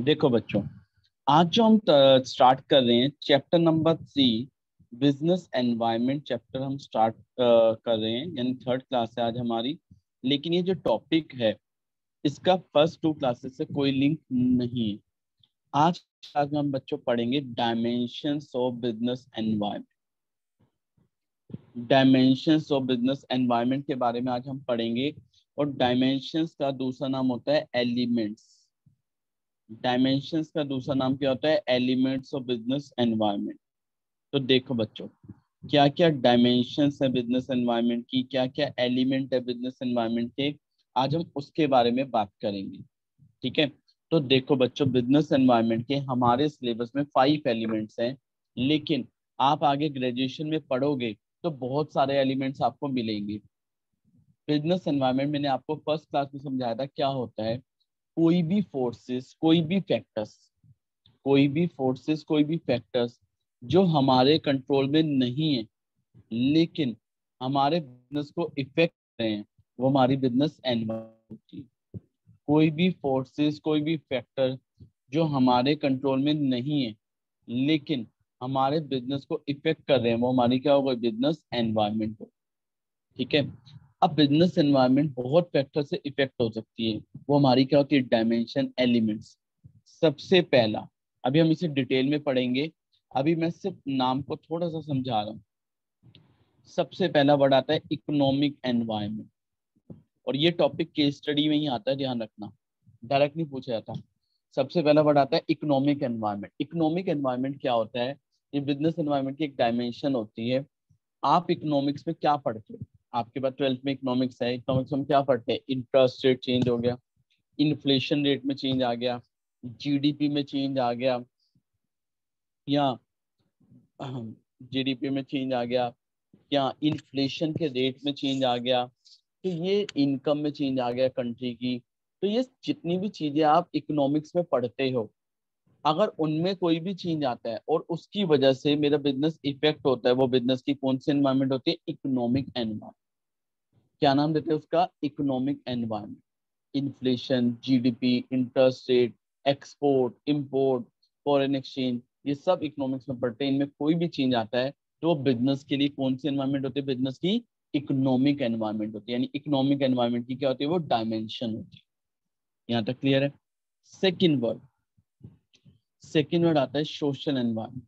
देखो बच्चों, आज जो हम स्टार्ट कर रहे हैं chapter number three business environment chapter हम स्टार्ट कर रहे हैं, यानी थर्ड क्लास है आज हमारी। लेकिन ये जो टॉपिक है, इसका फ़र्स्ट टू क्लासेस से कोई लिंक नहीं है। आज क्लास में हम बच्चों पढ़ेंगे dimension of business environment dimension of business environment के बारे में आज हम पढ़ेंगे, और डायमेंशंस का दूसरा नाम होता है एलिमेंट्स। डायमेंशंस का दूसरा नाम क्या होता है? एलिमेंट्स ऑफ़ बिज़नेस एनवायरमेंट तो देखो बच्चों क्या क्या डायमेंशन है बिज़नेस एनवायरमेंट की? क्या क्या एलिमेंट है बिज़नेस एनवायरमेंट के? आज हम उसके बारे में बात करेंगे। ठीक है? तो देखो बच्चों बिज़नेस एनवायरमेंट के हमारे सिलेबस में फाइव एलिमेंट्स हैं, लेकिन आप आगे ग्रेजुएशन में पढ़ोगे तो बहुत सारे एलिमेंट्स आपको मिलेंगे। बिज़नेस एनवायरमेंट मैंने आपको फ़र्स्ट क्लास में समझाया था क्या होता है? कोई भी फोर्सेस कोई भी फैक्टर्स कोई भी फोर्सेस कोई भी फैक्टर्स जो हमारे कंट्रोल में नहीं है, लेकिन हमारे बिज़नेस को इफ़ेक्ट रहे हैं, वो हमारी बिज़नेस एनवायरमेंट कोई भी फोर्सेस कोई भी फैक्टर जो हमारे कंट्रोल में नहीं है, लेकिन हमारे बिज़नेस को इफ़ेक्ट कर रहे हैं, वो हमारी क्या होगा? बिज़नेस एनवायरमेंट हो ठीक है? अब बिज़नेस एनवायरनमेंट बहुत फैक्टर से इफ़ेक्ट हो सकती है। वो हमारी क्या होती है? डायमेंशन एलिमेंट्स सबसे पहला, अभी हम इसे डिटेल में पढ़ेंगे। अभी मैं सिर्फ़ नाम को थोड़ा सा समझा रहा हूँ। सबसे पहला वर्ड आता है इकोनॉमिक एनवायरनमेंट और ये टॉपिक केस स्टडी में ही आता है, ध्यान रखना। डायरेक्ट नहीं पूछा जाता। सबसे पहला वर्ड आता है इकोनॉमिक एनवायरनमेंट इकोनॉमिक एनवायरनमेंट क्या होता है? ये बिज़नेस एनवायरनमेंट की एक डायमेंशन होती है। आप इकोनॉमिक्स में क्या पढ़ते हो? आपके पास ट्वेल्थ में इकोनॉमिक्स है इकोनॉमिक्स में क्या पढ़ते हैं? इंटरेस्ट रेट चेंज हो गया इन्फ्लेशन रेट में चेंज आ गया जीडीपी में चेंज आ गया, या जीडीपी में चेंज आ गया, या इन्फ्लेशन के रेट में चेंज आ गया तो ये इनकम में चेंज आ गया कंट्री की। तो ये जितनी भी चीज़ें आप इकोनॉमिक्स में पढ़ते हो, अगर उनमें कोई भी चेंज आता है और उसकी वजह से मेरा बिज़नेस इफ़ेक्ट होता है, वो बिज़नेस की कौन सी एनवायरमेंट होती है? इकोनॉमिक एनवायरमेंट क्या नाम देते हैं उसका? Economic environment inflation GDP interest rate export import foreign exchange ये सब इकोनॉमिक्स में पढ़ते हैं। इनमें कोई भी चेंज आता है तो वो बिज़नेस के लिए कौन सी एनवायरमेंट होती है? बिज़नेस की इकोनॉमिक एनवायरमेंट होती है। यानी इकोनॉमिक एनवायरमेंट की क्या होती है? वो डायमेंशन होती है। यहाँ तक क्लियर है? सेकेंड वर्ड सेकेंड वर्ड आता है सोशल एनवायरमेंट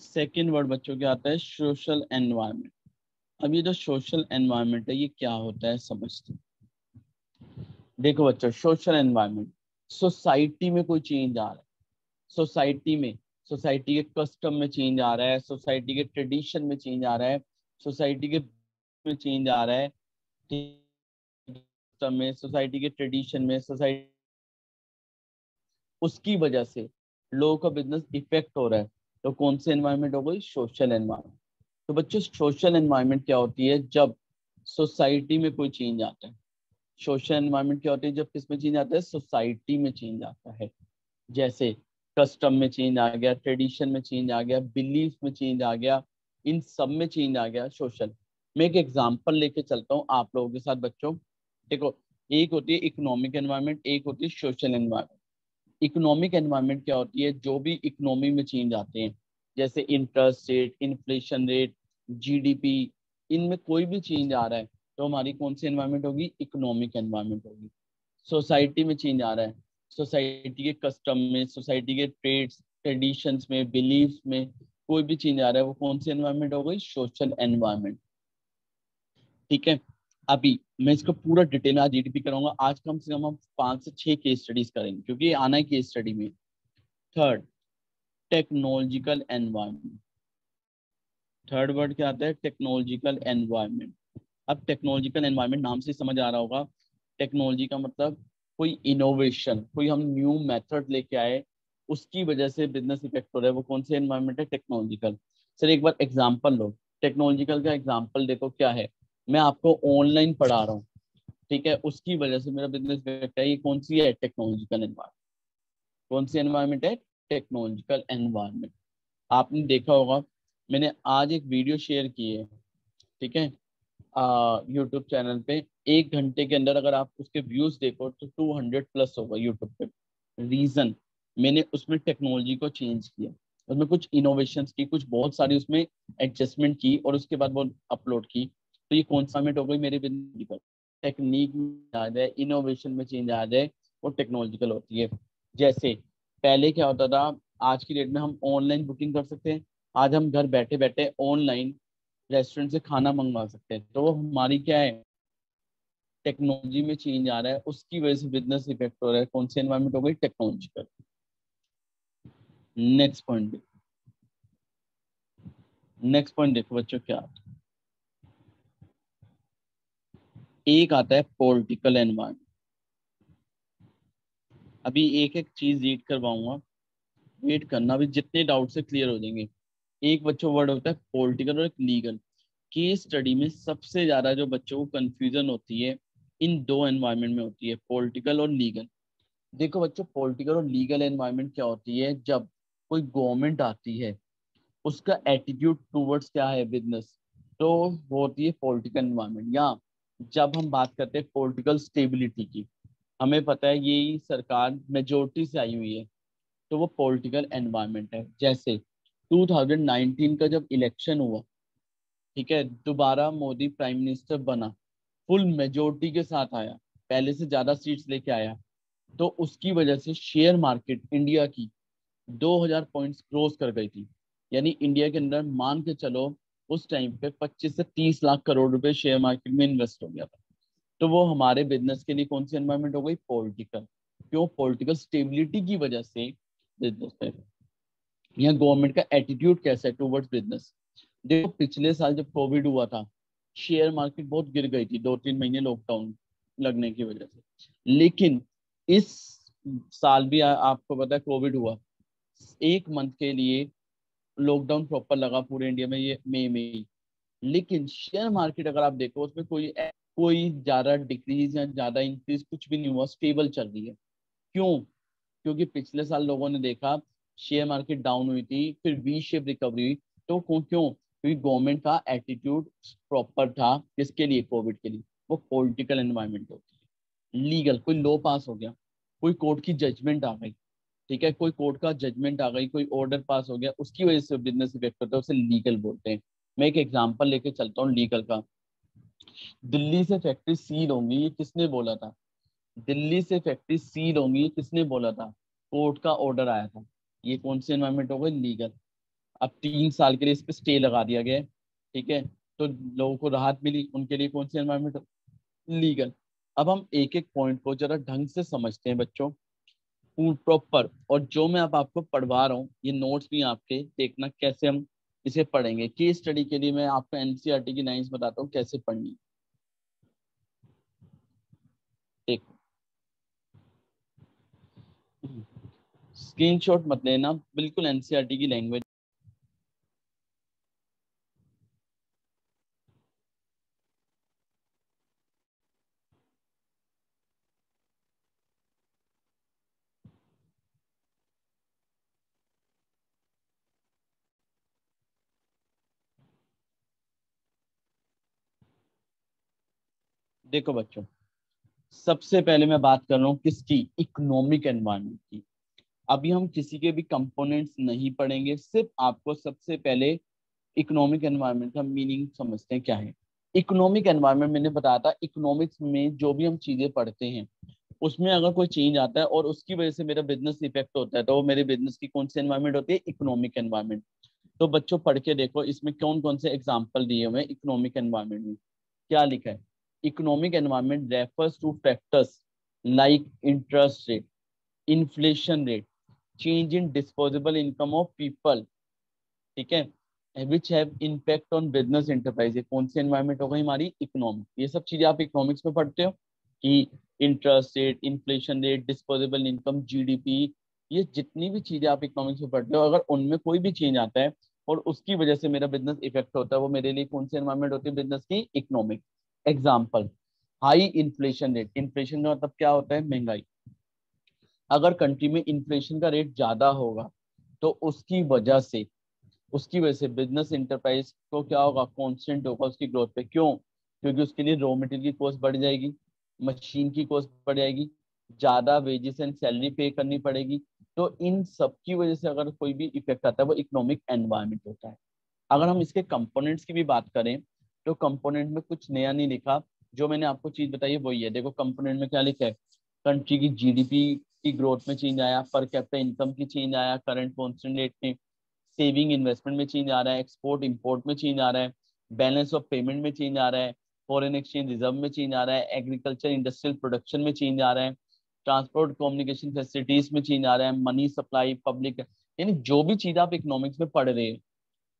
सेकेंड वर्ड बच्चों क्या आता है सोशल एनवायरमेंट अब ये जो सोशल एनवायरमेंट है, ये क्या होता है समझते देखो बच्चों सोशल एनवायरमेंट सोसाइटी में कोई चेंज आ रहा है। सोसाइटी में सोसाइटी के कस्टम में चेंज आ रहा है सोसाइटी के ट्रेडिशन में चेंज आ रहा है सोसाइटी के में चेंज आ रहा है में सोसाइटी के ट्रेडिशन में सोसाइटी उसकी वजह से लोगों का बिज़नेस इफ़ेक्ट हो रहा है। तो कौन से एनवायरमेंट हो गई? सोशल एनवायरमेंट तो बच्चों सोशल एनवायरमेंट क्या होती है जब सोसाइटी में कोई चेंज आता है? सोशल एनवायरमेंट क्या होती है जब किसमें चेंज आता है? सोसाइटी में चेंज आता है। जैसे कस्टम में चेंज आ गया ट्रेडिशन में चेंज आ गया बिलीफ में चेंज आ गया, इन सब में चेंज आ गया सोशल मैं एक एग्ज़ाम्पल लेके चलता हूँ आप लोगों के साथ बच्चों। देखो, एक होती है इकोनॉमिक एनवायरमेंट एक होती है सोशल एनवायरमेंट इकोनॉमिक एनवायरमेंट क्या होती है? जो भी इकोनॉमी में चेंज आते हैं, जैसे interest rate inflation rate GDP इनमें कोई भी चेंज आ रहा है तो हमारी कौन सी एनवायरमेंट होगी? इकोनॉमिक एनवायरमेंट होगी। सोसाइटी में चेंज आ रहा है। सोसाइटी के कस्टम में सोसाइटी के ट्रेड्स ट्रेडिशंस में बिलीफ में कोई भी चेंज आ रहा है, वो कौन सी एनवायरमेंट हो गई? सोशल एनवायरमेंट ठीक है? अभी मैं इसको पूरा डिटेल आज जीडीपी करूँगा आज कम से कम हम पाँच से छह केस स्टडीज़ करेंगे, क्योंकि आना है केस स्टडी में। Third technological environment third word क्या आता है? टेक्नोलॉजिकल एनवायरमेंट अब टेक्नोलॉजिकल एनवायरमेंट नाम से समझ आ रहा होगा। टेक्नोलॉजी का मतलब कोई इनोवेशन कोई हम न्यू मेथड लेके आए, उसकी वजह से बिज़नेस इफ़ेक्ट हो रहा है। वो कौन से एनवायरमेंट है? टेक्नोलॉजिकल सर एक बार एग्ज़ाम्पल लो। टेक्नोलॉजिकल का एग्ज़ाम्पल देखो क्या है। मैं आपको ऑनलाइन पढ़ा रहा हूँ। ठीक है? उसकी वजह से मेरा बिज़नेस इफ़ेक्ट है। ये कौन सी है? टेक्नोलॉजिकल एनवायरमेंट कौन सी एनवायरमेंट है? टेक्नोलॉजिकल एनवायरमेंट आपने देखा होगा मैंने आज एक वीडियो शेयर की है, ठीक है? यूट्यूब चैनल पे एक घंटे के अंदर अगर आप उसके व्यूज़ देखो तो 200 प्लस होगा यूट्यूब पे। रीजन मैंने उसमें टेक्नोलॉजी को चेंज किया। उसमें कुछ इनोवेशन की, कुछ बहुत सारी उसमें एडजस्टमेंट की और उसके बाद वो अपलोड की। तो ये कौन सा मेट हो गई मेरे बिज़नेस टेक्निक में आ जाए इनोवेशन में चेंज आ जाए वो टेक्नोलॉजिकल होती है। जैसे, पहले क्या होता था, आज की डेट में हम ऑनलाइन बुकिंग कर सकते हैं। आज हम घर बैठे बैठे ऑनलाइन रेस्टोरेंट से खाना मंगवा सकते हैं। तो हमारी क्या है? टेक्नोलॉजी में चेंज आ रहा है। उसकी वजह से बिज़नेस इफ़ेक्ट हो रहा है। कौन सी एनवायरमेंट हो गई? Technological next point next point देखो बच्चों क्या? एक आता है पॉलिटिकल एनवायरमेंट अभी एक एक चीज़ रीड करवाऊँगा। वेट करना। अभी जितने डाउट से क्लियर हो जाएँगे। एक बच्चों वर्ड होता है पॉलिटिकल और एक लीगल केस स्टडी में सबसे ज़्यादा जो बच्चों को कंफ्यूजन होती है, इन दो एनवायरमेंट में होती है पॉलिटिकल और लीगल देखो बच्चों पॉलिटिकल और लीगल एनवायरमेंट क्या होती है? जब कोई गवर्नमेंट आती है, उसका एटीट्यूड टूवर्ड्स क्या है? बिज़नेस तो वो होती है पॉलिटिकल एनवायरमेंट या जब हम बात करते हैं पॉलिटिकल स्टेबिलिटी की, हमें पता है यही सरकार मेजोरिटी से आई हुई है तो वो पॉलिटिकल एनवायरमेंट है. जैसे 2019 का जब इलेक्शन हुआ, ठीक है, दोबारा मोदी प्राइम मिनिस्टर बना फुल मेजोरिटी के साथ आया, पहले से ज़्यादा सीट्स लेके आया तो उसकी वजह से शेयर मार्केट इंडिया की 2000 पॉइंट्स क्रॉस कर गई थी। यानी इंडिया के अंदर मान के चलो, उस टाइम पे 25 से 30 लाख करोड़ रुपए शेयर मार्केट में इन्वेस्ट हो गया था। तो वो हमारे बिज़नेस के लिए कौन सी एनवायरमेंट हो गई? पॉलिटिकल क्यों? पॉलिटिकल स्टेबिलिटी की वजह से बिज़नेस में। यहाँ गवर्नमेंट का एटीट्यूड कैसा है टूवर्ड्स बिज़नेस देखो पिछले साल जब कोविड हुआ था शेयर मार्केट बहुत गिर गई थी दो तीन महीने लॉकडाउन लगने की वजह से। लेकिन इस साल भी आ, आपको पता है कोविड हुआ। एक मंथ के लिए लॉकडाउन प्रॉपर लगा पूरे इंडिया में ये मई में ही। लेकिन शेयर मार्केट अगर आप देखो उसमें कोई कोई ज़्यादा डिक्रीज या ज़्यादा इंक्रीज कुछ भी नहीं हुआ स्टेबल चल रही है। क्यों? क्योंकि पिछले साल लोगों ने देखा शेयर मार्केट डाउन हुई थी, फिर वी शेप रिकवरी हुई। तो क्यों क्योंकि गवर्नमेंट का एटीट्यूड प्रॉपर था किसके लिए? कोविड के लिए। वो पॉलिटिकल एनवायरमेंट होती है लीगल कोई लॉ पास हो गया, कोई कोर्ट की जजमेंट आ गई, ठीक है? कोई कोर्ट का जजमेंट आ गई, कोई ऑर्डर पास हो गया, उसकी वजह से बिज़नेस इफ़ेक्ट होता है, उसे लीगल बोलते हैं। मैं एक एग्ज़ाम्पल लेके चलता हूँ लीगल का। दिल्ली से फैक्ट्री सील होंगी, ये किसने बोला था? दिल्ली से फैक्ट्री सील होंगी किसने बोला था? कोर्ट का ऑर्डर आया था। ये कौन सी एनवायरमेंट हो गई? लीगल अब तीन साल के लिए इस पर स्टे लगा दिया गया ठीक है? तो लोगों को राहत मिली, उनके लिए कौन सी एनवायरमेंट लीगल अब हम एक एक पॉइंट को जरा ढंग से समझते हैं बच्चों। प्रॉपर और जो मैं अब आपको पढ़वा रहा हूँ, ये नोट्स भी आपके, देखना कैसे हम इसे पढ़ेंगे। की स्टडी के लिए मैं आपको एनसीईआरटी की लाइंस बताता हूँ कैसे पढ़नी देखो स्क्रीनशॉट मत लेना, बिल्कुल एनसीईआरटी की लैंग्वेज देखो बच्चों, सबसे पहले मैं बात कर रहा हूँ किसकी? इकोनॉमिक एनवायरमेंट की। अभी हम किसी के भी कंपोनेंट्स नहीं पढ़ेंगे सिर्फ़ आपको सबसे पहले इकोनॉमिक एनवायरनमेंट का मीनिंग समझते हैं क्या है। इकोनॉमिक एनवायरनमेंट मैंने बताया था इकोनॉमिक्स में जो भी हम चीज़ें पढ़ते हैं उसमें अगर कोई चेंज आता है और उसकी वजह से मेरा बिज़नेस इफ़ेक्ट होता है तो वो मेरे बिज़नेस की कौन सी एनवायरनमेंट होती है? इकोनॉमिक एनवायरनमेंट तो बच्चों पढ़ के देखो इसमें कौन कौन से एग्ज़ाम्पल दिए हुए इकोनॉमिक एनवायरनमेंट में। क्या लिखा है? Economic environment refers to factors like interest rate inflation rate, change in disposable income of people, ठीक है? Which have impact on business enterprise कौन सी एनवायरमेंट होगा हमारी इकोनॉमिक ये सब चीज़ें आप इकोनॉमिक्स में पढ़ते हो कि interest rate inflation rate disposable income GDP ये जितनी भी चीज़ें आप इकोनॉमिक्स में पढ़ते हो अगर उनमें कोई भी चेंज आता है और उसकी वजह से मेरा बिज़नेस इफ़ेक्ट होता है वो मेरे लिए कौन सी एनवायरमेंट होती है? बिज़नेस की economic example high inflation rate inflation का मतलब क्या होता है? महँगाई. अगर कंट्री में इन्फ्लेशन का रेट ज़्यादा होगा तो उसकी वजह से, उसकी वजह से बिज़नेस इंटरप्राइज को क्या होगा कॉन्स्टेंट होगा उसकी ग्रोथ पे। क्यों? क्योंकि उसके लिए रॉ मटेरियल की कॉस्ट बढ़ जाएगी मशीन की कॉस्ट बढ़ जाएगी, ज़्यादा वेजेस एंड सैलरी पे करनी पड़ेगी। तो इन सब की वजह से अगर कोई भी इफ़ेक्ट आता है, वो इकोनॉमिक एनवायरमेंट होता है। अगर हम इसके कंपोनेंट्स की भी बात करें तो कंपोनेंट में कुछ नया नहीं लिखा। जो मैंने आपको चीज़ बताई है, वही है। देखो कंपोनेंट में क्या लिखा है? कंट्री की जीडीपी की ग्रोथ में चेंज आया पर कैपिटल इनकम की चेंज आया करंट कॉन्स्टेंट रेट में सेविंग इन्वेस्टमेंट में चेंज आ रहा है एक्सपोर्ट इंपोर्ट में चेंज आ रहा है बैलेंस ऑफ़ पेमेंट में चेंज आ रहा है फॉरेन एक्सचेंज रिज़र्व में चेंज आ रहा है एग्रीकल्चर इंडस्ट्रियल प्रोडक्शन में चेंज आ रहा है ट्रांसपोर्ट कम्युनिकेशन फैसिलिटीज़ में चेंज आ रहा है मनी सप्लाई पब्लिक यानी जो भी चीज़ आप इकोनॉमिक्स में पढ़ रहे हैं,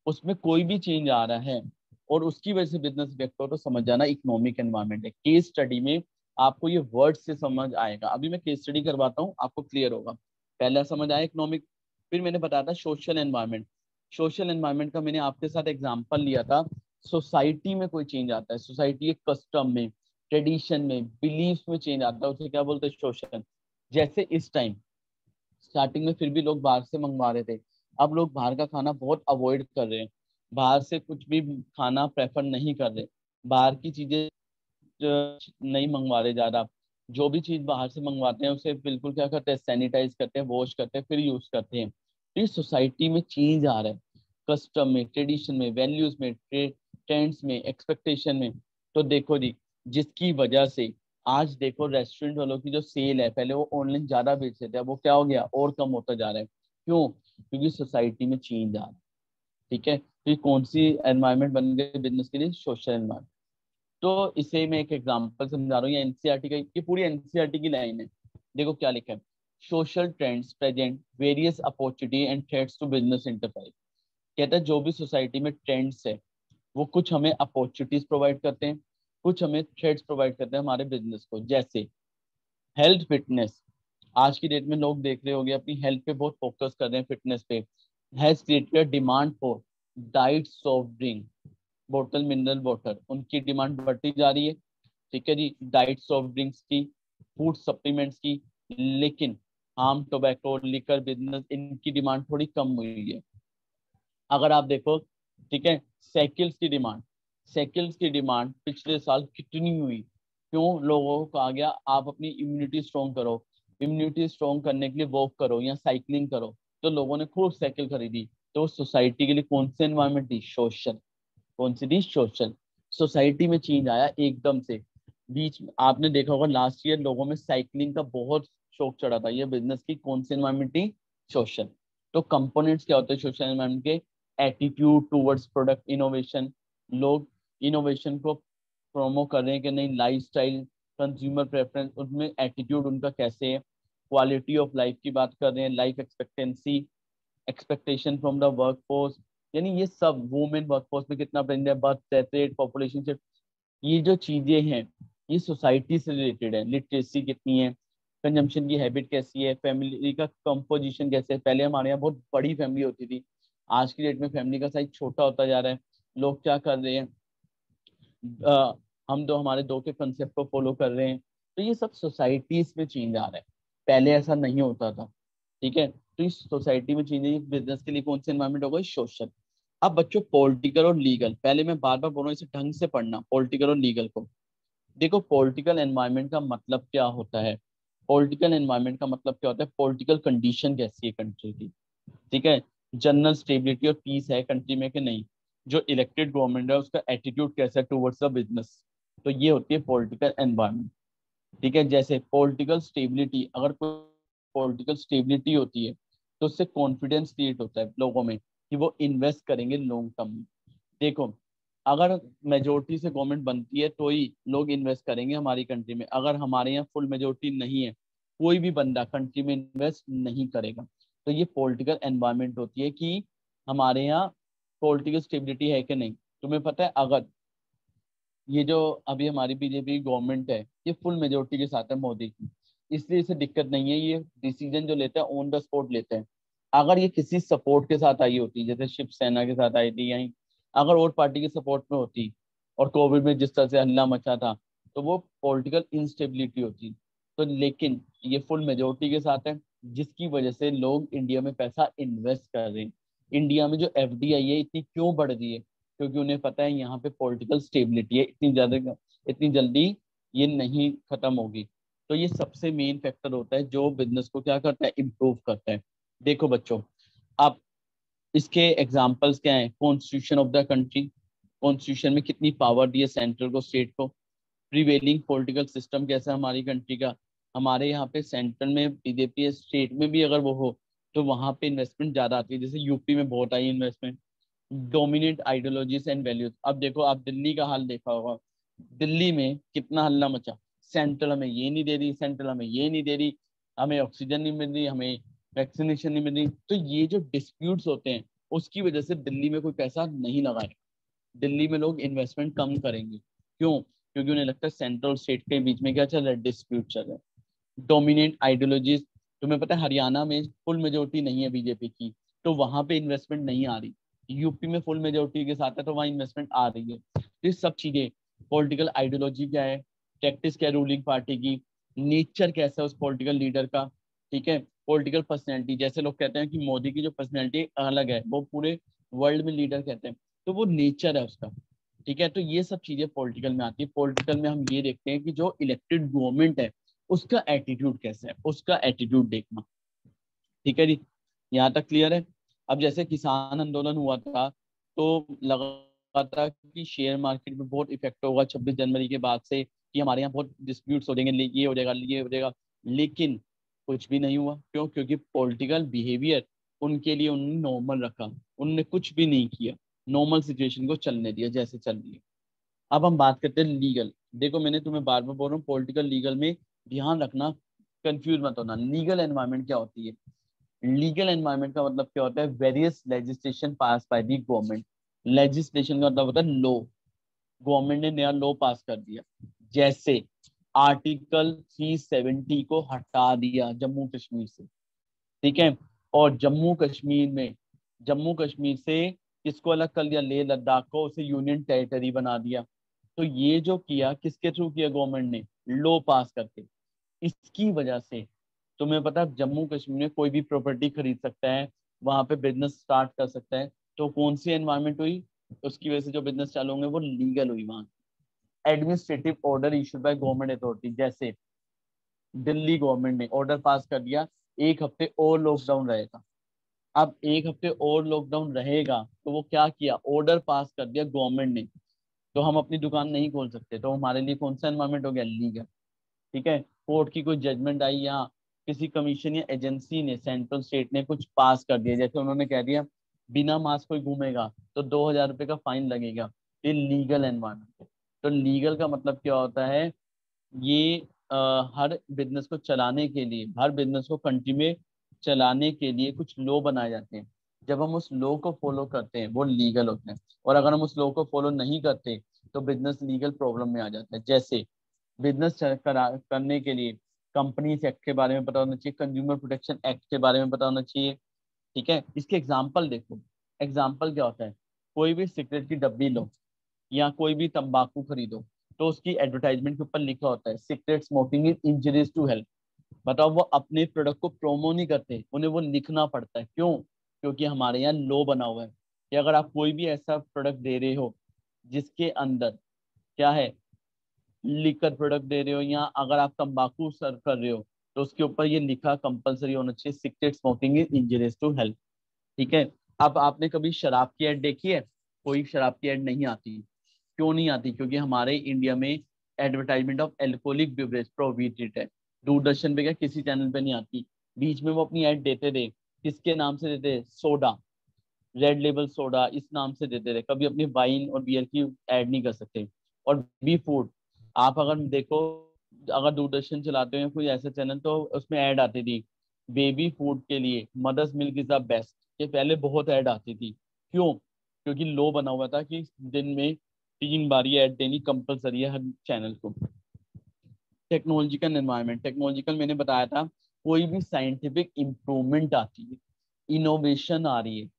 उसमें कोई भी चेंज आ रहा है और उसकी वजह से बिज़नेस इफ़ेक्ट हो तो समझ जाना इकोनॉमिक एनवायरमेंट है। केस स्टडी में आपको ये वर्ड से समझ आएगा। अभी मैं केस स्टडी करवाता हूँ, आपको क्लियर होगा। पहला समझ आया इकोनॉमिक फिर मैंने बताया था सोशल एनवायरमेंट सोशल एनवायरमेंट का मैंने आपके साथ एग्ज़ाम्पल लिया था। सोसाइटी में कोई चेंज आता है। सोसाइटी के कस्टम में ट्रेडिशन में बिलीफ में चेंज आता है। उसे क्या बोलते हैं? सोशल जैसे इस टाइम स्टार्टिंग में फिर भी लोग बाहर से मंगवा रहे थे। अब लोग बाहर का खाना बहुत अवॉइड कर रहे हैं। बाहर से कुछ भी खाना प्रेफर नहीं कर रहे। बाहर की चीज़ें नहीं मंगवा रहे ज़्यादा। जो भी चीज़ बाहर से मंगवाते हैं, उसे बिल्कुल क्या करते हैं सैनिटाइज करते हैं वॉश करते हैं, फिर यूज़ करते हैं। तो सोसाइटी में चेंज आ रहा है। कस्टम में ट्रेडिशन में वैल्यूज़ में ट्रेंड्स में एक्सपेक्टेशन में। तो देखो जी, जिसकी वजह से आज देखो रेस्टोरेंट वालों की जो सेल है, पहले वो ऑनलाइन ज़्यादा बेचते थे वो क्या हो गया, और कम होता जा रहा है। क्यों? क्योंकि सोसाइटी में चेंज आ रहा है। ठीक है? तो कौन सी एनवायरमेंट बन गई? बिज़नेस के लिए सोशल एनवायरमेंट तो इसे मैं एक एग्जांपल समझा रहा हूँ, या एनसीआरटी का, ये पूरी एनसीआरटी की लाइन है। देखो क्या लिखा है। Social trends present various opportunity and threats to business enterprise कहता है, जो भी सोसाइटी में ट्रेंड्स है, वो कुछ हमें अपॉर्चुनिटीज़ प्रोवाइड करते हैं, कुछ हमें थ्रेड्स प्रोवाइड करते हैं हमारे बिज़नेस को। जैसे हेल्थ फिटनेस आज की डेट में लोग देख रहे होंगे, अपनी हेल्थ पे बहुत फोकस कर रहे हैं फिटनेस पे। Has created demand for diet soft drink बोतल, मिनरल वाटर, उनकी डिमांड बढ़ती जा रही है। ठीक है जी डाइट सॉफ्ट ड्रिंक्स की फ़ूड सप्लीमेंट्स की, लेकिन आम टोबैको लिकर बिज़नेस इनकी डिमांड थोड़ी कम हुई है। अगर आप देखो, ठीक है साइकिल्स की डिमांड साइकिल्स की डिमांड पिछले साल कितनी हुई? क्यों लोगों को कहा गया, आप अपनी इम्यूनिटी स्ट्रॉन्ग करो। इम्यूनिटी स्ट्रॉन्ग करने के लिए वॉक करो या साइकिलिंग करो। तो लोगों ने खूब साइकिल खरीदी। तो सोसाइटी के लिए कौन सी एनवायरमेंट थी? सोशल कौन सी थी सोशल सोसाइटी में चेंज आया एकदम से। बीच आपने देखा होगा लास्ट ईयर लोगों में साइकिलिंग का बहुत शौक चढ़ा था। ये बिज़नेस की कौन सी एनवायरमेंट थी? सोशल तो कंपोनेंट्स क्या होते हैं सोशल एनवायरमेंट के? एटीट्यूड टूवर्ड्स प्रोडक्ट इनोवेशन लोग इनोवेशन को प्रोमो कर रहे हैं कि नहीं लाइफ स्टाइल कंज्यूमर प्रेफरेंस उनमें एटीट्यूड उनका कैसे है? क्वालिटी ऑफ़ लाइफ की बात कर रहे हैं life expectancy expectation from the workforce यानी ये सब वुमेन वर्क फोर्स में कितना प्रेजेंट है birth death rate population shift ये जो चीज़ें हैं ये सोसाइटी से रिलेटेड है। लिटरेसी कितनी है कंजम्पशन की हैबिट कैसी है फैमिली का कंपोजिशन कैसे है। पहले हमारे यहाँ बहुत बड़ी फैमिली होती थी आज की डेट में फैमिली का साइज़ छोटा होता जा रहा है। लोग क्या कर रहे हैं आ, हम दो हमारे दो के कंसेप्ट को फॉलो कर रहे हैं। तो ये सब सोसाइटीज में चेंज आ रहा है। पहले ऐसा नहीं होता था ठीक है? तो इस सोसाइटी में चेंज बिज़नेस के लिए कौन सा एनवायरमेंट होगा? सोशल अब बच्चों पॉलिटिकल और लीगल पहले मैं बार बार बोल रहा हूँ, इसे ढंग से पढ़ना पॉलिटिकल और लीगल को। देखो पॉलिटिकल एनवायरमेंट का मतलब क्या होता है? पॉलिटिकल एनवायरमेंट का मतलब क्या होता है? पॉलिटिकल कंडीशन कैसी है कंट्री की? ठीक है? जनरल स्टेबिलिटी और पीस है कंट्री में कि नहीं? जो इलेक्टेड गवर्नमेंट है, उसका एटीट्यूड कैसा है टूवर्ड्स द बिज़नेस तो ये होती है पॉलिटिकल एनवायरमेंट ठीक है? जैसे पॉलिटिकल स्टेबिलिटी अगर कोई पॉलिटिकल स्टेबिलिटी होती है तो उससे कॉन्फिडेंस क्रिएट होता है लोगों में कि वो इन्वेस्ट करेंगे लॉन्ग टर्म में। देखो, अगर मेजोरिटी से गवर्नमेंट बनती है तो ही लोग इन्वेस्ट करेंगे हमारी कंट्री में। अगर हमारे यहाँ फुल मेजोरिटी नहीं है, कोई भी बंदा कंट्री में इन्वेस्ट नहीं करेगा। तो ये पॉलिटिकल एनवायरमेंट होती है कि हमारे यहाँ पॉलिटिकल स्टेबिलिटी है कि नहीं? तुम्हें पता है, अगर ये जो अभी हमारी बीजेपी गवर्नमेंट है, ये फुल मेजोरिटी के साथ है मोदी की। इसलिए इसे दिक्कत नहीं है, ये डिसीज़न जो लेते हैं ऑन द स्पॉट लेते हैं। अगर ये किसी सपोर्ट के साथ आई होती, जैसे शिवसेना के साथ आई थी, यहीं अगर और पार्टी के सपोर्ट में होती, और कोविड में जिस तरह से हल्ला मचा था तो वो पॉलिटिकल इंस्टेबिलिटी होती। तो लेकिन ये फुल मेजोरिटी के साथ है, जिसकी वजह से लोग इंडिया में पैसा इन्वेस्ट कर रहे हैं। इंडिया में जो एफडीआई है, इतनी क्यों बढ़ रही है? क्योंकि उन्हें पता है, यहाँ पे पॉलिटिकल स्टेबिलिटी है, इतनी ज़्यादा, इतनी जल्दी ये नहीं खत्म होगी। तो ये सबसे मेन फैक्टर होता है जो बिज़नेस को क्या करता है इम्प्रूव करता है। देखो बच्चों आप इसके एग्जाम्पल्स क्या है? Constitution of the country constitution में कितनी पावर दी है सेंट्रल को स्टेट को। प्रीवेलिंग पॉलिटिकल सिस्टम कैसा है हमारी कंट्री का? हमारे यहाँ पे सेंट्रल में बीजेपी स्टेट में भी अगर वो हो तो वहाँ पे इन्वेस्टमेंट ज़्यादा आती है। जैसे यूपी में बहुत आई investment dominate ideologies and values अब देखो, आप दिल्ली का हाल देखा होगा। दिल्ली में कितना हल्ला मचा? सेंट्रल हमें ये नहीं दे रही, सेंट्रल हमें ये नहीं दे रही, हमें ऑक्सीजन नहीं मिल रही, हमें वैक्सीनेशन नहीं मिल रही। तो ये जो डिस्प्यूट्स होते हैं, उसकी वजह से दिल्ली में कोई पैसा नहीं लगाएगा। दिल्ली में लोग इन्वेस्टमेंट कम करेंगे। क्यों? क्योंकि उन्हें लगता है सेंट्रल स्टेट के बीच में क्या चल रहा है? डिस्प्यूट चल रहा है। डोमिनेट आइडियोलॉजीज तुम्हें पता है, हरियाणा में फुल मेजोरिटी नहीं है बीजेपी की तो वहाँ पे इन्वेस्टमेंट नहीं आ रही। यूपी में फुल मेजोरिटी के साथ है तो वहाँ इन्वेस्टमेंट आ रही है। तो ये सब चीज़ें पॉलिटिकल आइडियोलॉजी क्या है? टैक्टिस क्या रूलिंग पार्टी की नेचर कैसा है उस पॉलिटिकल लीडर का ठीक है? पॉलिटिकल पर्सनैलिटी जैसे लोग कहते हैं कि मोदी की जो पर्सनैलिटी अलग है, वो पूरे वर्ल्ड में लीडर कहते हैं। तो वो नेचर है उसका। ठीक है? तो ये सब चीज़ें पॉलिटिकल में आती है। पॉलिटिकल में हम ये देखते हैं कि जो इलेक्टेड गवर्नमेंट है, उसका एटीट्यूड कैसा है? उसका एटीट्यूड देखना। ठीक है जी? यहाँ तक क्लियर है? अब जैसे किसान आंदोलन हुआ था तो लगा था कि शेयर मार्केट में बहुत इफ़ेक्ट होगा। छब्बीस जनवरी के बाद से कि हमारे यहाँ बहुत डिस्प्यूट्स हो जाएँगे, ये हो जाएगा, ये हो जाएगा। लेकिन कुछ भी नहीं हुआ। क्यों? क्योंकि पॉलिटिकल बिहेवियर उनके लिए उन्होंने नॉर्मल रखा। उन्होंने कुछ भी नहीं किया। नॉर्मल सिचुएशन को चलने दिया, जैसे चल रही अब हम बात करते हैं लीगल देखो, मैंने तुम्हें बार बार बोल रहा हूँ पॉलिटिकल लीगल में ध्यान रखना कंफ्यूज मत होना। लीगल एनवायरमेंट क्या होती है? लीगल एनवायरमेंट का मतलब क्या होता है? Various legislation pass by the government legislation का मतलब होता है लॉ गवर्नमेंट ने नया लॉ पास कर दिया। जैसे आर्टिकल 370 को हटा दिया जम्मू कश्मीर से, ठीक है? और जम्मू कश्मीर में, जम्मू कश्मीर से किसको अलग कर लिया? ले लद्दाख को, उसे यूनियन टेरिटरी बना दिया। तो ये जो किया, किसके थ्रू किया गवर्नमेंट ने? लॉ पास करके। इसकी वजह से तुम्हें पता जम्मू कश्मीर में कोई भी प्रॉपर्टी खरीद सकता है, वहाँ पे बिज़नेस स्टार्ट कर सकता है। तो कौन सी एनवायरमेंट हुई? उसकी वजह से जो बिज़नेस चालू होंगे, वो लीगल हुई वहाँ। Administrative order issued by government authority जैसे दिल्ली गवर्नमेंट ने ऑर्डर पास कर दिया, एक हफ़्ते और लॉकडाउन रहेगा। अब एक हफ़्ते और लॉकडाउन रहेगा तो वो क्या किया? ऑर्डर पास कर दिया गवर्नमेंट ने। तो हम अपनी दुकान नहीं खोल सकते तो हमारे लिए कौन सा एनवायरमेंट हो गया? लीगल ठीक है? कोर्ट की कोई जजमेंट आई या किसी कमीशन या एजेंसी ने सेंट्रल स्टेट ने कुछ पास कर दिया? जैसे उन्होंने कह दिया, बिना मास्क कोई घूमेगा तो दो हज़ार रुपये का फाइन लगेगा। ये लीगल एनवायरमेंट तो लीगल का मतलब क्या होता है? ये आ, हर बिज़नेस को चलाने के लिए हर बिज़नेस को कंट्री में चलाने के लिए कुछ लॉ बनाए जाते हैं। जब हम उस लॉ को फॉलो करते हैं वो लीगल होते हैं। और अगर हम उस लॉ को फॉलो नहीं करते तो बिज़नेस लीगल प्रॉब्लम में आ जाता है। जैसे बिज़नेस करने के लिए कंपनीज़ एक्ट के बारे में पता होना चाहिए कंज्यूमर प्रोटेक्शन एक्ट के बारे में पता होना चाहिए ठीक है? इसके एग्ज़ाम्पल देखो। एग्ज़ाम्पल क्या होता है? कोई भी सिगरेट की डब्बी लो। या कोई भी तंबाकू खरीदो तो उसकी एडवर्टाइजमेंट के ऊपर लिखा होता है cigarette smoking is injuries to health बताओ, वो अपने प्रोडक्ट को प्रोमो नहीं करते, उन्हें वो लिखना पड़ता है। क्यों? क्योंकि हमारे यहाँ लो बना हुआ है कि अगर आप कोई भी ऐसा प्रोडक्ट दे रहे हो, जिसके अंदर क्या है लिकर प्रोडक्ट दे रहे हो या अगर आप तंबाकू सर्व कर रहे हो तो उसके ऊपर ये लिखा कंपलसरी होना चाहिए cigarette smoking is injuries to health ठीक है? अब आपने कभी शराब की एड देखी है? कोई शराब की एड नहीं आती। क्यों नहीं आती? क्योंकि हमारे इंडिया में advertisement of alcoholic beverage prohibited है। दूरदर्शन पे क्या किसी चैनल पे नहीं आती? बीच में वो अपनी एड देते थे किसके नाम से देते सोडा रेड लेबल सोडा इस नाम से देते थे कभी अपनी वाइन और बियर की एड नहीं कर सकते। और बी फ़ूड आप अगर देखो, अगर दूरदर्शन चलाते हो कोई ऐसा चैनल तो उसमें ऐड आती थी बेबी फ़ूड के लिए mother's milk is the best ये पहले बहुत ऐड आती थी। क्यों? क्योंकि लो बना हुआ था कि दिन में तीन बार ये ऐड देनी कंपलसरी है हर चैनल को। टेक्नोलॉजिकल एनवायरमेंट टेक्नोलॉजिकल मैंने बताया था, कोई भी साइंटिफिक इम्प्रूवमेंट आती है इनोवेशन आ रही है,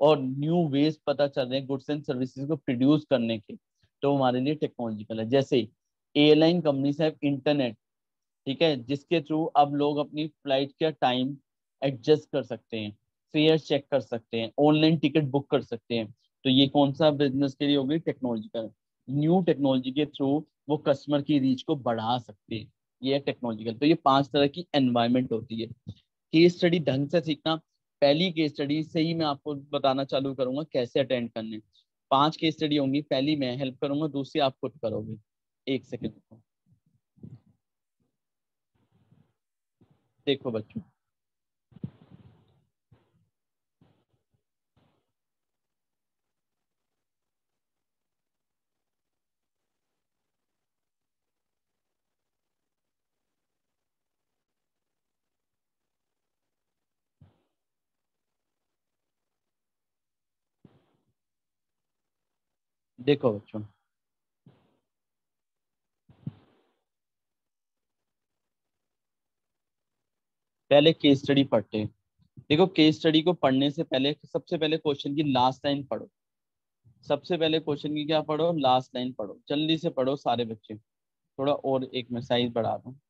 और न्यू वेज पता चल रहे हैं गुड्स एंड सर्विसेज़ को प्रोड्यूस करने के तो हमारे लिए टेक्नोलॉजिकल है। जैसे एयरलाइन कंपनीज़ हैव इंटरनेट ठीक है, जिसके थ्रू अब लोग अपनी फ़्लाइट का टाइम एडजस्ट कर सकते हैं फेयर चेक कर सकते हैं ऑनलाइन टिकट बुक कर सकते हैं। तो ये कौन सा बिज़नेस के लिए होगी टेक्नोलॉजिकल न्यू टेक्नोलॉजी के थ्रू वो कस्टमर की रीच को बढ़ा सकते हैं। ये है टेक्नोलॉजिकल तो ये पाँच तरह की एनवायरमेंट होती है। केस स्टडी ढंग से सीखना। पहली केस स्टडी से ही मैं आपको बताना चालू करूँगा कैसे अटेंड करने पाँच केस स्टडी होंगी। पहली मैं हेल्प करूँगा, दूसरी आप खुद करोगे। एक सेकेंड देखो बच्चों। देखो बच्चों। पहले केस स्टडी पढ़ते हैं। देखो केस स्टडी को पढ़ने से पहले, सबसे पहले क्वेश्चन की लास्ट लाइन पढ़ो। सबसे पहले क्वेश्चन की क्या पढ़ो? लास्ट लाइन पढ़ो। जल्दी से पढ़ो सारे बच्चे। थोड़ा और एक मैं साइज़ बढ़ा दूँ।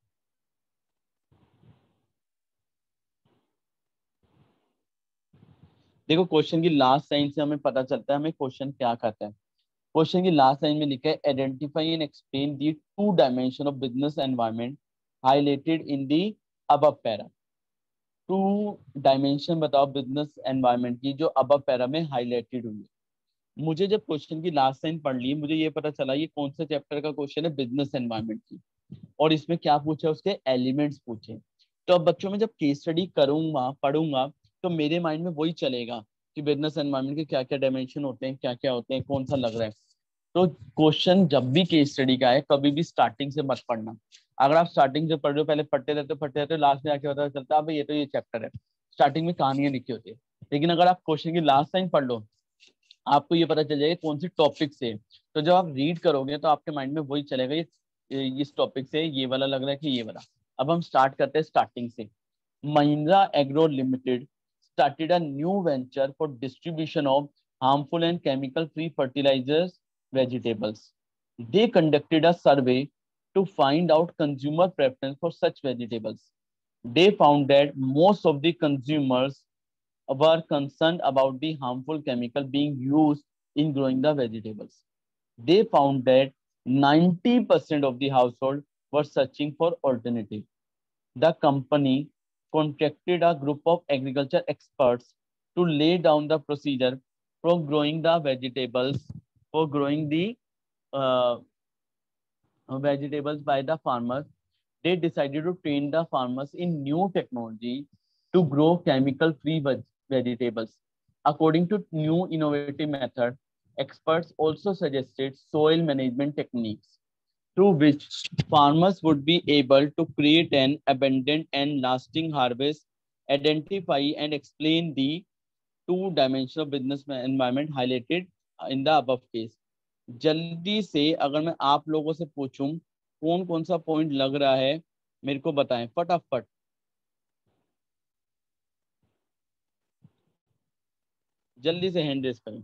देखो क्वेश्चन की लास्ट लाइन से हमें पता चलता है, हमें क्वेश्चन क्या कहता है। क्वेश्चन की लास्ट लाइन में लिखा है identify and explain the two dimension of business environment highlighted in the above para two dimension बताओ बिज़नेस एनवायरमेंट की, जो अब पैरा में हाईलाइटेड हुई है। मुझे जब क्वेश्चन की लास्ट लाइन पढ़ ली, मुझे ये पता चला ये कौन से चैप्टर का क्वेश्चन है बिज़नेस एनवायरमेंट की। और इसमें क्या पूछा उसके? एलिमेंट्स पूछे। तो अब बच्चों में जब केस स्टडी करूँगा, पढ़ूँगा तो मेरे माइंड में वही चलेगा। कि बिज़नेस एनवायरमेंट के क्या क्या डायमेंशन होते हैं क्या क्या होते हैं, कौन सा लग रहा है। तो क्वेश्चन जब भी केस स्टडी का है कभी भी स्टार्टिंग से मत पढ़ना। अगर आप स्टार्टिंग से पढ़ रहे हो, पहले पढ़ते रहते हो, पढ़ते रहते हो लास्ट में आके पता चलता है ये तो ये चैप्टर है। स्टार्टिंग में कहानियाँ लिखी होती है। लेकिन अगर आप क्वेश्चन की लास्ट टाइम पढ़ लो, आपको ये पता चल जाएगा कौन सी टॉपिक से तो जब आप रीड करोगे तो आपके माइंड में वही चलेगा इस टॉपिक से ये वाला लग रहा है कि ये वाला। अब हम स्टार्ट करते हैं स्टार्टिंग से। Mahindra agro limited started a new venture for distribution of harmful and chemical free fertilizers vegetables they conducted a survey to find out consumer preference for such vegetables. They found that most of the consumers were concerned about the harmful chemical being used in growing the vegetables. They found that 90% of the household were searching for alternative. The company contracted a group of agriculture experts to lay down the procedure for growing the vegetables, for growing the uh, vegetables by the farmers, they decided to train the farmers in new technology to grow chemical-free veg vegetables. According to new innovative method, experts also suggested soil management techniques through which farmers would be able to create an abundant and lasting harvest, identify and explain the two dimensional business environment highlighted in the above case. जल्दी से अगर मैं आप लोगों से पूछूँ कौन कौन सा पॉइंट लग रहा है मेरे को बताएँ फटाफट जल्दी से हैंड रेस करें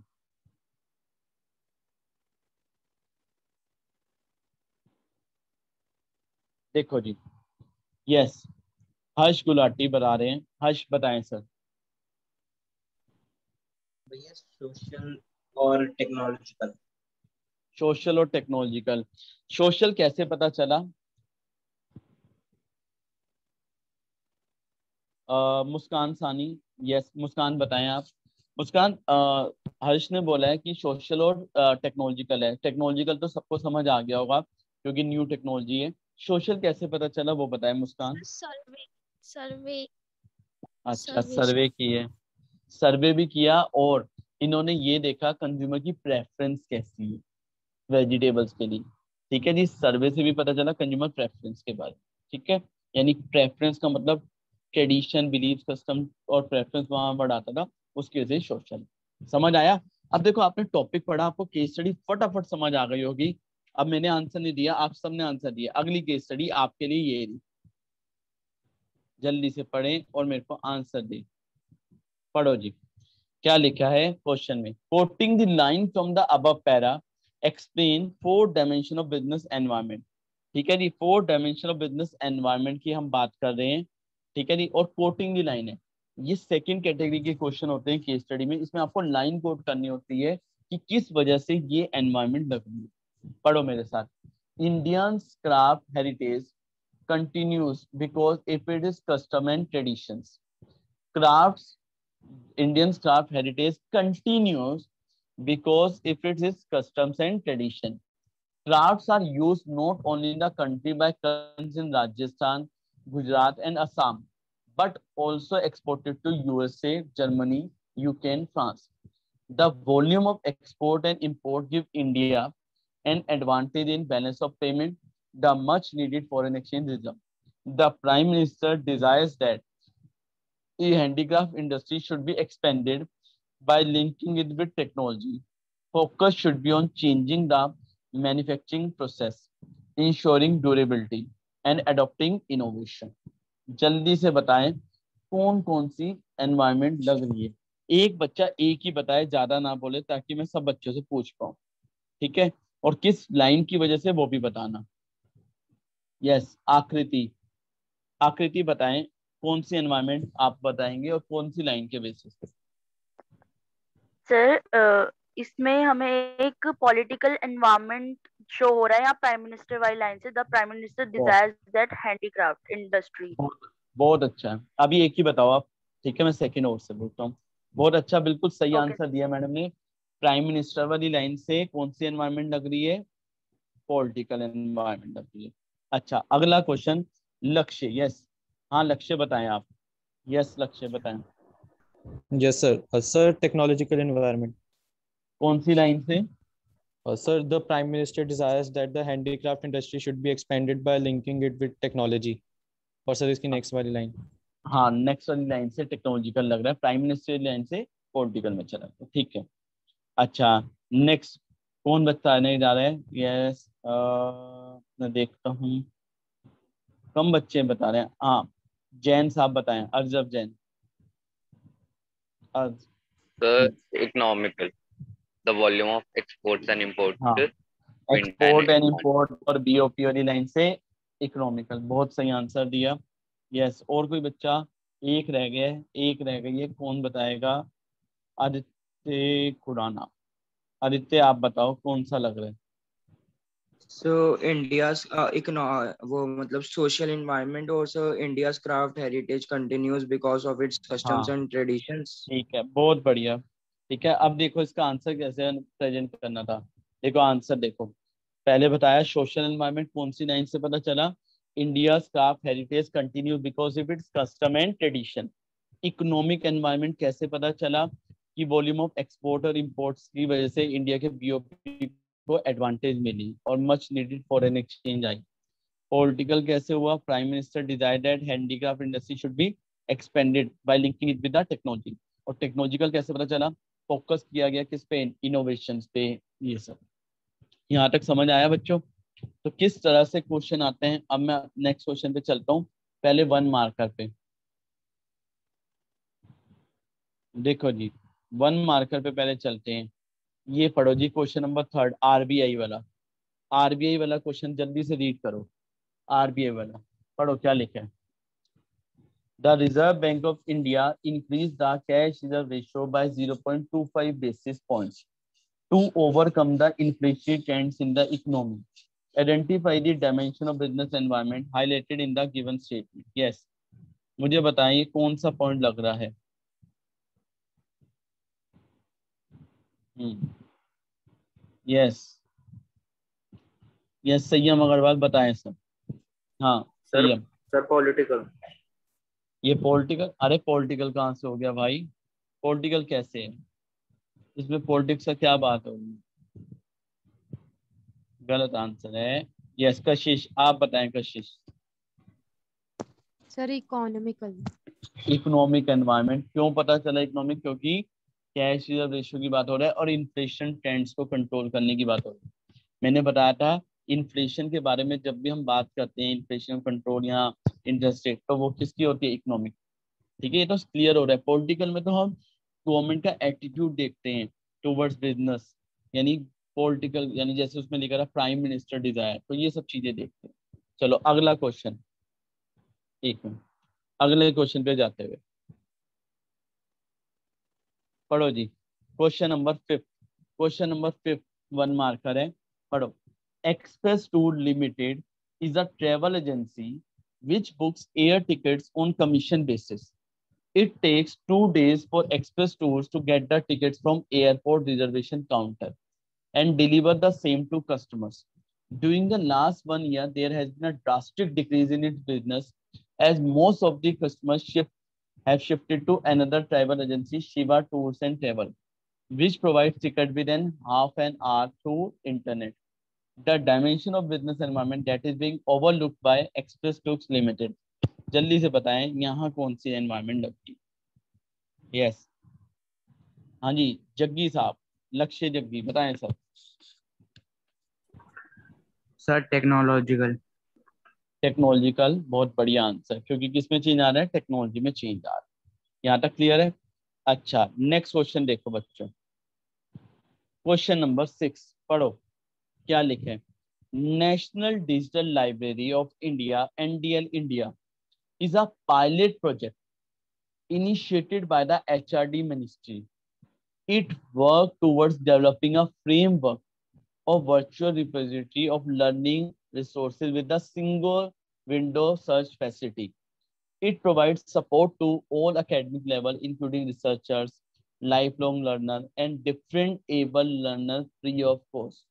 देखो जी। यस हर्ष गुलाटी बता रहे हैं। हर्ष बताएँ सर। भैया सोशल और टेक्नोलॉजिकल सोशल और टेक्नोलॉजिकल सोशल कैसे पता चला? मुस्कान सानी। यस मुस्कान बताएँ आप। मुस्कान हर्ष ने बोला है कि सोशल और टेक्नोलॉजिकल है। टेक्नोलॉजिकल तो सबको समझ आ गया होगा क्योंकि न्यू टेक्नोलॉजी है। सोशल कैसे पता चला वो बताए मुस्कान? सर्वे सर्वे। अच्छा सर्वे। की है सर्वे भी किया और इन्होंने ये देखा कंज्यूमर की प्रेफरेंस कैसी है वेजिटेबल्स के लिए। ठीक है जी सर्वे से भी पता चला कंज्यूमर प्रेफरेंस के बारे में। ठीक है यानी प्रेफरेंस का मतलब ट्रेडिशन बिलीफ कस्टम और प्रेफरेंस वहाँ बढ़ाता था उसकी वजह से सोशल समझ आया? अब देखो आपने टॉपिक पढ़ा आपको केस स्टडी फटाफट समझ आ गई होगी। अब मैंने आंसर नहीं दिया, आप सबने आंसर दिया। अगली केस स्टडी आपके लिए ये रही। जल्दी से पढ़ें और मेरे को आंसर दें। पढ़ो जी। क्या लिखा है क्वेश्चन में? Quoting the line from the above para explain four dimension of business environment ठीक है जी four dimension of business environment की हम बात कर रहे हैं। ठीक है जी, और कोटिंग दी लाइन है। ये सेकंड कैटेगरी के क्वेश्चन होते हैं केस स्टडी में। इसमें आपको लाइन कोट करनी होती है कि किस वजह से ये एनवायरमेंट लग रही है पढ़ो मेरे साथ Indian craft heritage continues because if it is custom and traditions crafts indian craft heritage continues because if it is customs and tradition crafts are used not only in the country by in rajasthan gujarat and assam but also exported to usa germany uk and france the volume of export and import give india an advantage in balance of payment the much needed foreign exchange reserve. The Prime Minister desires that the handicraft industry should be expanded by linking it with technology. Focus should be on changing the manufacturing process, ensuring durability and adopting innovation. जल्दी से बताएँ कौन कौन सी environment लग रही है एक बच्चा एक ही बताए ज़्यादा ना बोले ताकि मैं सब बच्चों से पूछ पाऊँ ठीक है और किस लाइन की वजह से वो भी बताना। यस yes, आकृति। आकृति बताएँ कौन सी एनवायरमेंट आप बताएँगे और कौन सी लाइन के बेसिस पे? सर इसमें हमें एक पॉलिटिकल एनवायरनमेंट शो हो रहा है यहाँ प्राइम मिनिस्टर वाली लाइन से the prime minister desires that handicraft industry बहुत अच्छा। है अभी एक ही बताओ आप। ठीक है मैं सेकंड ओर से बोलता हूँ। बहुत अच्छा बिल्कुल सही okay. आंसर दिया मैडम ने। प्राइम मिनिस्टर वाली लाइन से कौन सी एनवायरमेंट लग रही है? पॉलिटिकल एनवायरमेंट लग रही है। अच्छा अगला क्वेश्चन लक्ष्य। यस हाँ लक्ष्य बताएँ आप। यस लक्ष्य बताएँ। Yes sir sir technological environment कौन सी लाइन से? Sir the prime minister desires that the handicraft industry should be expanded by linking it with technology और सर इसकी नेक्स्ट वाली लाइन हाँ नेक्स्ट वाली लाइन से टेक्नोलॉजिकल लग रहा है। प्राइम मिनिस्टर लाइन से पॉलिटिकल में चला ठीक है। अच्छा नेक्स्ट कौन बच्चा नहीं जा रहे यस मैं देखता हूँ। कम बच्चे बता रहे हैं। हाँ जैन साहब बताएँ। अर्जब Jain. Economical the volume of exports and imports export and import और बीओपी वाली लाइन से इकोनॉमिकल बहुत सही आंसर दिया। यस और कोई बच्चा? एक रह गया है एक रह गई है। कौन बताएगा? आदित्य खुराना। आदित्य आप बताओ कौन सा लग रहा है? So India's uh, econo- वो मतलब social environment also India's craft heritage continues because of its customs हाँ. and traditions. ठीक है बहुत बढ़िया। ठीक है अब देखो इसका आंसर कैसे प्रेजेंट करना था। देखो आंसर देखो। पहले बताया सोशल एनवायरनमेंट कौन सी लाइन से पता चला? India craft heritage continue because of its custom and tradition economic environment कैसे पता चला? कि वॉल्यूम ऑफ़ एक्सपोर्ट और इम्पोर्ट्स की वजह से इंडिया के बीओपी को एडवांटेज मिली और मच नीडेड फॉरेन एक्सचेंज आई। पॉलिटिकल कैसे हुआ? Prime minister decided handicraft industry should be expanded by linking it with technology और टेक्नोलॉजिकल कैसे पता चला? फोकस किया गया किस पे? इनोवेशन पे, ये सब। यहाँ तक समझ आया बच्चों? तो किस तरह से क्वेश्चन आते हैं? अब मैं नेक्स्ट क्वेश्चन पे चलता हूँ। पहले वन मार्कर पे। देखो जी। वन मार्कर पे पहले चलते हैं। ये पढ़ो जी क्वेश्चन नंबर थर्ड आरबीआई वाला। आरबीआई वाला क्वेश्चन जल्दी से रीड करो। आरबीआई वाला। पढ़ो क्या लिखा है। The reserve bank of India increase the cash reserve ratio by 0.25 basis points to overcome the inflation trends in the economy identify the dimension of business environment highlighted in the given statement yes मुझे बताइए कौन सा पॉइंट लग रहा है। Yes yes सयम अग्रवाल बताएँ सर हाँ सयम सर पॉलिटिकल ये पॉलिटिकल अरे पॉलिटिकल कहाँ से हो गया भाई? पॉलिटिकल कैसे? है इसमें पॉलिटिक्स का क्या बात होगी गलत आंसर है। यस कशिश आप बताएँ कशिश। सर इकोनॉमिकल इकोनॉमिक एनवायरनमेंट क्यों पता चला इकोनॉमिक क्योंकि कैश रिज़र्व रेशियो की बात हो रहा है और इन्फ्लेशन ट्रेंड्स को कंट्रोल करने की बात हो रही है। मैंने बताया था इन्फ्लेशन के बारे में जब भी हम बात करते हैं इन्फ्लेशन कंट्रोल या इंटरेस्ट रेट तो वो किसकी होती है? इकोनॉमिक ठीक है, ये तो क्लियर हो रहा है। पॉलिटिकल में तो हम गवर्नमेंट का एटीट्यूड देखते हैं टूवर्ड्स बिज़नेस यानी पॉलिटिकल यानी जैसे उसमें लिखा रहा प्राइम मिनिस्टर डिज़ायर तो ये सब चीज़ें देखते हैं। चलो, अगला क्वेश्चन एक मिनट। अगले क्वेश्चन पे जाते हुए। पढ़ो जी question number fifth question number fifth one marker है पढ़ो express tour limited is a travel agency which books air tickets on commission basis. It takes two days for express tours to get the tickets from airport reservation counter and deliver the same to customers. During the last one year, there has been a drastic decrease in its business as most of the customers shift have shifted to another travel agency, Shiva Tours and Travel, which provides ticket within half an hour through internet. The dimension of business environment that is being overlooked by Express Tours Limited. जल्दी से बताएँ यहाँ कौन सी environment लगती yes हाँ जी जग्गी साहब लक्ष्य जग्गी बताएँ सर सर टेक्नोलॉजिकल टेक्नोलॉजिकल बहुत बढ़िया आंसर क्योंकि किसमें चेंज आ रहा है? टेक्नोलॉजी में चेंज आ रहा है। यहाँ तक क्लियर है? अच्छा नेक्स्ट क्वेश्चन देखो बच्चों। क्वेश्चन नंबर सिक्स पढ़ो। क्या लिखे national digital library of India NDL India is a pilot project initiated by the HRD ministry. It worked towards developing a framework of virtual repository of learning resources with a single window search facility. It provides support to all academic level, including researchers, lifelong learners, and different able learners free of cost.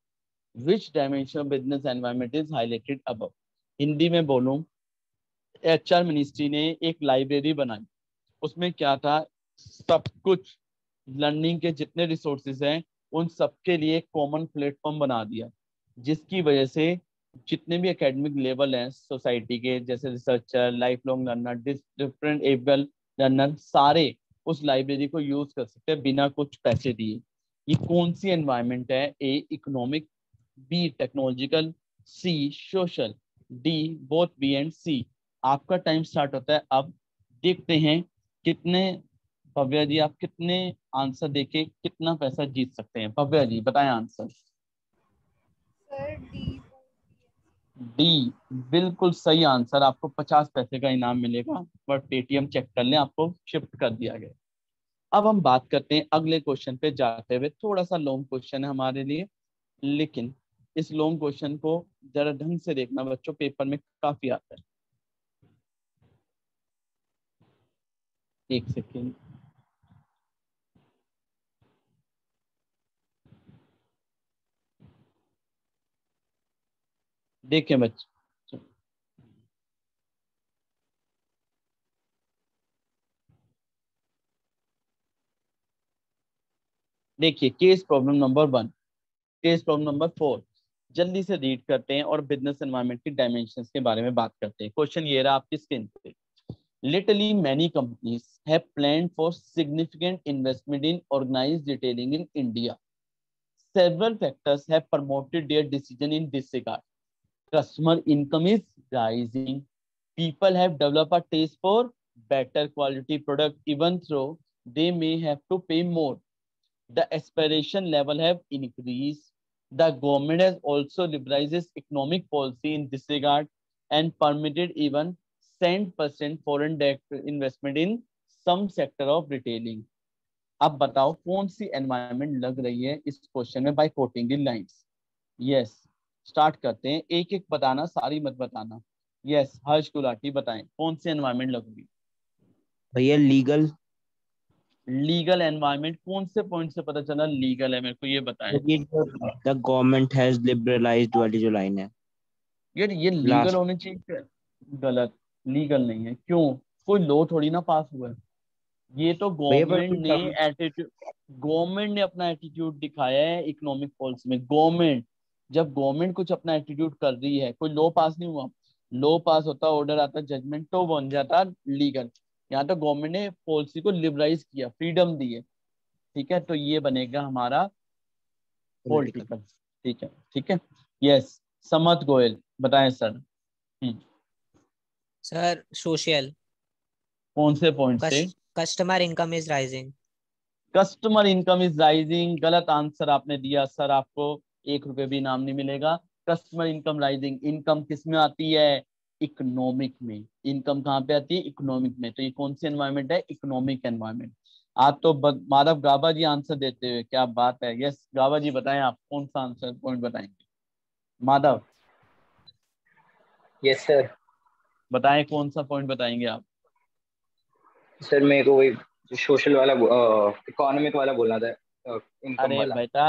Which dimension of business environment is highlighted above? Hindi में बोलूँ HR ministry ने एक library बनाई उसमें क्या था सब कुछ लर्निंग के जितने रिसोर्सेज हैं उन सबके लिए कॉमन प्लेटफॉर्म बना दिया जिसकी वजह से जितने भी एकेडमिक लेवल हैं सोसाइटी के, जैसे researcher lifelong learner different able learner सारे उस लाइब्रेरी को यूज़ कर सकते हैं बिना कुछ पैसे दिए। ये कौन सी एनवायरनमेंट है? A economic B technological C social D both B and C आपका टाइम स्टार्ट होता है अब। देखते हैं कितने भव्या जी, आप कितने आंसर देके कितना पैसा जीत सकते हैं। भव्या जी, बताएँ आंसर डी बिल्कुल सही आंसर। आपको पचास पैसे का इनाम मिलेगा, बट पेटीएम चेक कर लें, आपको शिफ्ट कर दिया गया। अब हम बात करते हैं अगले क्वेश्चन पे जाते हुए। थोड़ा सा लॉन्ग क्वेश्चन है हमारे लिए, लेकिन इस लॉन्ग क्वेश्चन को जरा ढंग से देखना बच्चों पेपर में काफ़ी आता है। एक सेकेंड देखिए बच्चे। देखिए case problem number one case problem number four जल्दी से रीड करते हैं और बिज़नेस एनवायरमेंट की डायमेंशन के बारे में बात करते हैं। क्वेश्चन ये रहा आपकी स्क्रीन पे। लिटली मैनी कंपनीज़ है plan for significant investment in organize detailing in India several factors है promoted decision in this regard Customer income is rising. People have developed a taste for better quality product even though they may have to pay more. The aspiration level have increased. The government has also liberalized economic policy in this regard and permitted even 10% foreign direct investment in some sector of retailing. अब बताओ कौन सी environment लग रही है इस question में by quoting in lines yes start करते हैं। एक एक बताना सारी मत बताना। यस हर्ष गुलाटी बताएँ कौन सी एनवायरनमेंट लग रही भैया लीगल लीगल एनवायरनमेंट कौन से पॉइंट से पता चला लीगल है? मेरे को ये बताएँ। द गवर्नमेंट हैज़ लिबरलाइज्ड वाली जो लाइन है। यार ये लीगल होनी चाहिए गलत। लीगल नहीं है। क्यों? कोई लॉ थोड़ी ना पास हुआ है। ये तो गवर्नमेंट ने एटीट्यूड गवर्नमेंट ने अपना एटीट्यूड दिखाया है इकोनॉमिक पॉलिसी में। गवर्नमेंट जब गवर्नमेंट कुछ अपना एटीट्यूड कर रही है कोई लॉ पास नहीं हुआ लॉ पास होता ऑर्डर आता जजमेंट तो बन जाता लीगल यहाँ तो गवर्नमेंट ने पॉलिसी को लिबराइज किया फ्रीडम दी है। ठीक है तो ये बनेगा हमारा पॉलिटिकल ठीक है ठीक है? यस समत गोयल बताएँ सर हम्म। सर सोशल कौन से पॉइंट से? Customer income is rising customer income is rising गलत आंसर आपने दिया सर आपको। एक रुपए भी नाम नहीं मिलेगा। कस्टमर इनकम राइजिंग इनकम किसमें आती है? इकोनॉमिक में। इनकम कहाँ पे आती है? इकोनॉमिक में। तो ये कौन सी एनवायरमेंट है? इकोनॉमिक एनवायरमेंट आप तो माधव गाबा जी आंसर देते हुए क्या बात है? यस गाबा जी बताएँ आप कौन सा आंसर पॉइंट बताएँगे? माधव। यस सर बताएँ कौन सा पॉइंट बताएँगे आप? सर मेरे को वही सोशल वाला इकोनॉमिक वाला बोलना था। अरे बेटा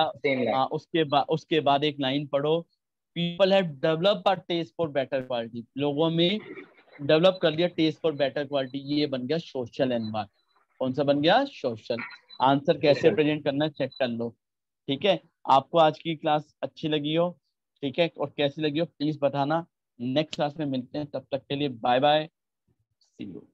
हाँ उसके बाद उसके बाद एक लाइन पढ़ो। People have develop a taste for better quality लोगों में डेवलप कर लिया टेस्ट फॉर बेटर क्वालिटी ये बन गया सोशल एनवायरमेंट कौन सा बन गया? सोशल आंसर कैसे प्रेजेंट करना चेक कर लो। ठीक है? आपको आज की क्लास अच्छी लगी हो ठीक है? और कैसी लगी हो प्लीज़ बताना। नेक्स्ट क्लास में मिलते हैं तब तक के लिए बाय बाय सी यू